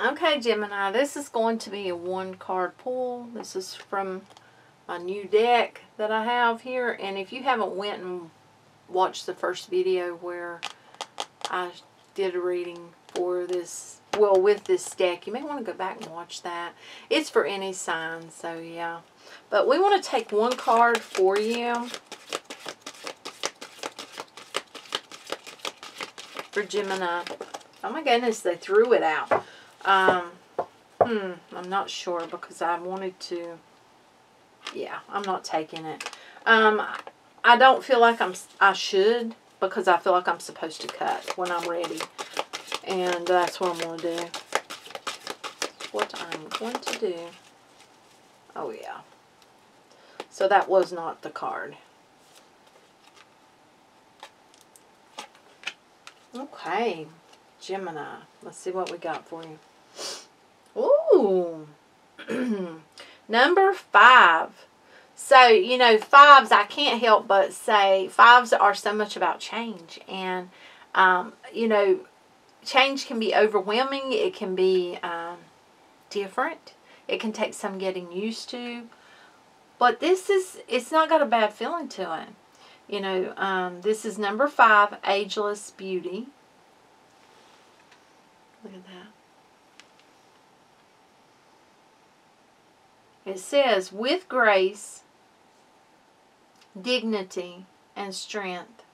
Okay, Gemini, this is going to be a one card pull. This is from a new deck that I have here. And if you haven't went and watched the first video where I did a reading for this, well, with this deck, you may want to go back and watch that. It's for any sign, so yeah. But we want to take one card for you. For Gemini. Oh my goodness, they threw it out. Um, hmm, I'm not sure because I wanted to. Yeah, I'm not taking it. Um, I don't feel like I'm. I should because I feel like I'm supposed to cut when I'm ready, and that's what I'm going to do. What I'm going to do. Oh yeah. So that was not the card. Okay, Gemini. Let's see what we got for you. Ooh. Number five. So, you know, fives, I can't help but say fives are so much about change. And, um, you know, change can be overwhelming. It can be um, different. It can take some getting used to. But this is, it's not got a bad feeling to it. You know, um, this is number five, Ageless Beauty. Look at that. It says, with grace, dignity, and strength,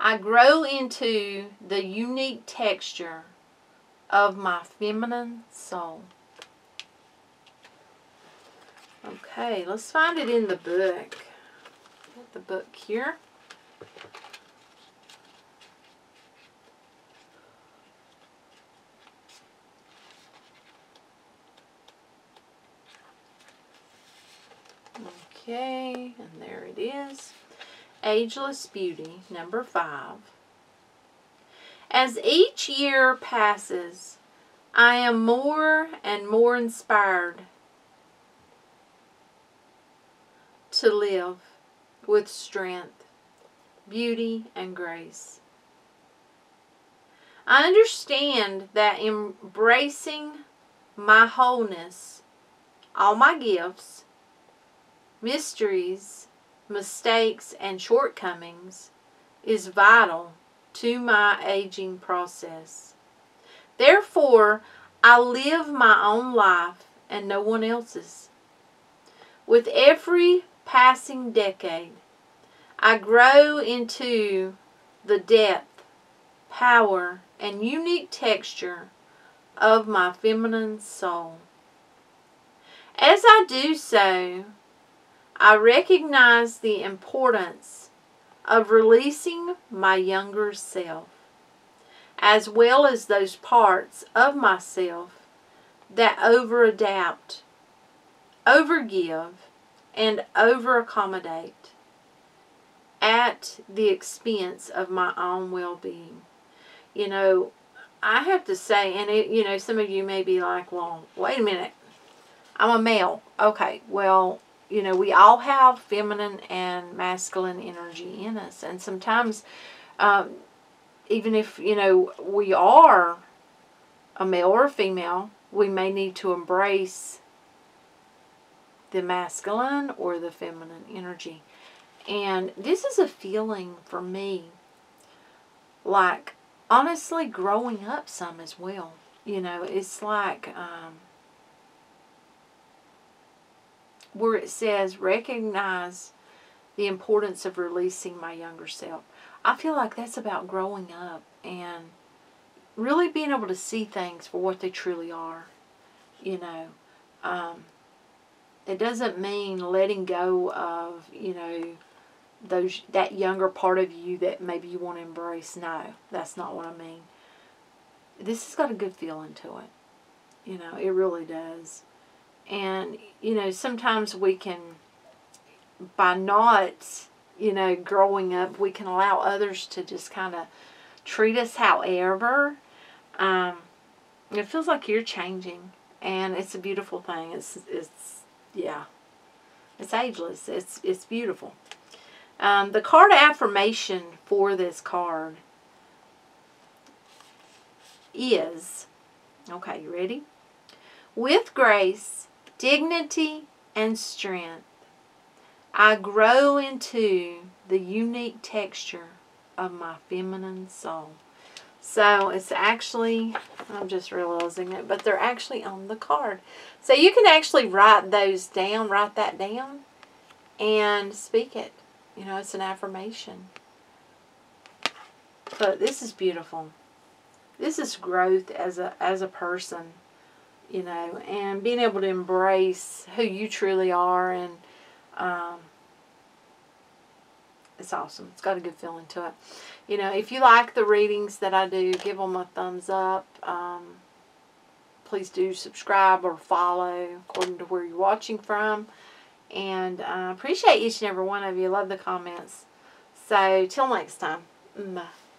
I grow into the unique texture of my feminine soul. Okay, let's find it in the book. Get the book here. Okay, and there it is. Ageless Beauty, number five. As each year passes, I am more and more inspired to live with strength, beauty, and grace. I understand that embracing my wholeness, all my gifts, mysteries, mistakes, and shortcomings is vital to my aging process. Therefore, I live my own life and no one else's. With every passing decade, I grow into the depth, power, and unique texture of my feminine soul. As I do so, I recognize the importance of releasing my younger self, as well as those parts of myself that over adapt, overgive, and over accommodate at the expense of my own well being. You know, I have to say, and it, you know, some of you may be like, well, wait a minute, I'm a male. Okay, well, you know, we all have feminine and masculine energy in us. And sometimes, um, even if, you know, we are a male or a female, we may need to embrace the masculine or the feminine energy. And this is a feeling for me like honestly growing up some as well. You know, it's like um, where it says recognize the importance of releasing my younger self. I feel like that's about growing up and really being able to see things for what they truly are. You know, um, it doesn't mean letting go of, you know, those that younger part of you that maybe you want to embrace. No, that's not what I mean. This has got a good feeling to it. You know, it really does. And, you know, sometimes we can, by not, you know, growing up, we can allow others to just kind of treat us however. Um, it feels like you're changing. And it's a beautiful thing. It's, it's yeah. It's ageless. It's, it's beautiful. Um, the card affirmation for this card is, Okay, you ready? With grace, dignity, and strength, I grow into the unique texture of my feminine soul. So it's actually, I'm just realizing it, but they're actually on the card. So you can actually write those down, write that down, and speak it. You know, it's an affirmation. But this is beautiful. This is growth as a as a person, you know, and being able to embrace who you truly are and um, it's awesome. It's got a good feeling to it. You know, if you like the readings that I do, give them a thumbs up. Um, please do subscribe or follow according to where you're watching from. And I uh, appreciate each and every one of you. Love the comments. So, till next time. Bye.